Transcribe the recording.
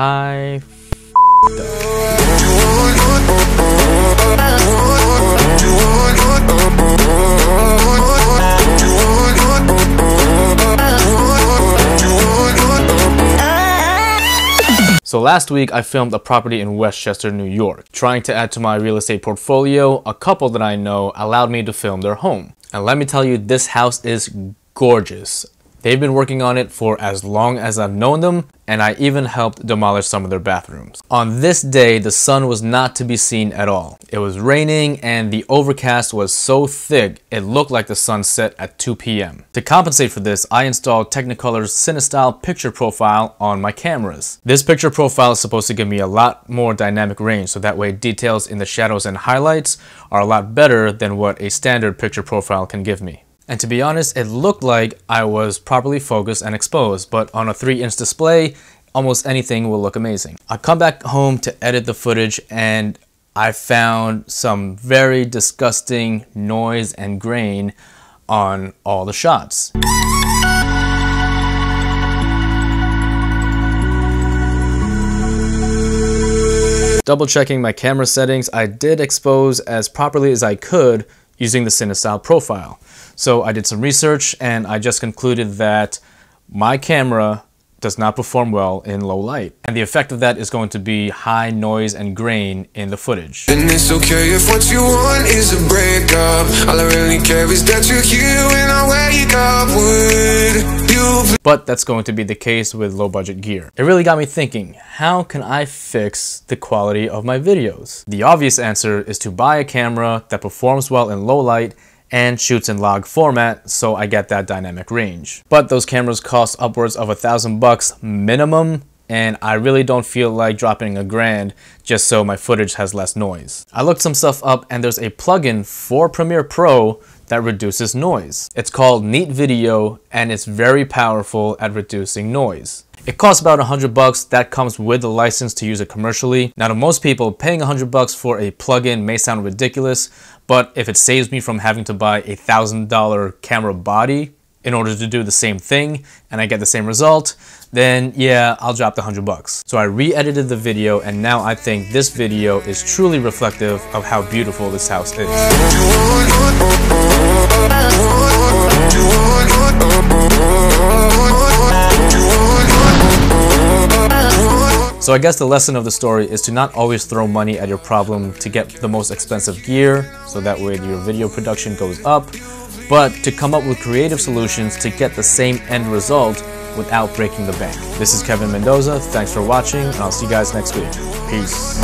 I So last week I filmed a property in Westchester, New York. Trying to add to my real estate portfolio, a couple that I know allowed me to film their home. And let me tell you, this house is gorgeous. They've been working on it for as long as I've known them, and I even helped demolish some of their bathrooms. On this day, the sun was not to be seen at all. It was raining and the overcast was so thick, it looked like the sun set at 2 p.m. To compensate for this, I installed Technicolor's CineStyle picture profile on my cameras. This picture profile is supposed to give me a lot more dynamic range, so that way details in the shadows and highlights are a lot better than what a standard picture profile can give me. And to be honest, it looked like I was properly focused and exposed, but on a 3 inch display, almost anything will look amazing. I come back home to edit the footage and I found some very disgusting noise and grain on all the shots. Double checking my camera settings, I did expose as properly as I could using the CineStyle profile. So I did some research and I just concluded that my camera does not perform well in low light. And the effect of that is going to be high noise and grain in the footage. And it's okay if what you want is a breakup. All I really care is that you're here when I wake up. Would you but that's going to be the case with low budget gear. It really got me thinking, how can I fix the quality of my videos? The obvious answer is to buy a camera that performs well in low light and shoots in log format so I get that dynamic range. But those cameras cost upwards of a thousand bucks minimum and I really don't feel like dropping a grand just so my footage has less noise. I looked some stuff up and there's a plugin for Premiere Pro that reduces noise. It's called Neat Video and it's very powerful at reducing noise. It costs about 100 bucks. That comes with the license to use it commercially. Now to most people, paying 100 bucks for a plugin may sound ridiculous, but if it saves me from having to buy a $1,000 camera body in order to do the same thing and I get the same result, then yeah, I'll drop the 100 bucks. So I re-edited the video and now I think this video is truly reflective of how beautiful this house is. So I guess the lesson of the story is to not always throw money at your problem to get the most expensive gear, so that way your video production goes up, but to come up with creative solutions to get the same end result without breaking the bank. This is Kevin Mendoza. Thanks for watching. and I'll see you guys next week. Peace.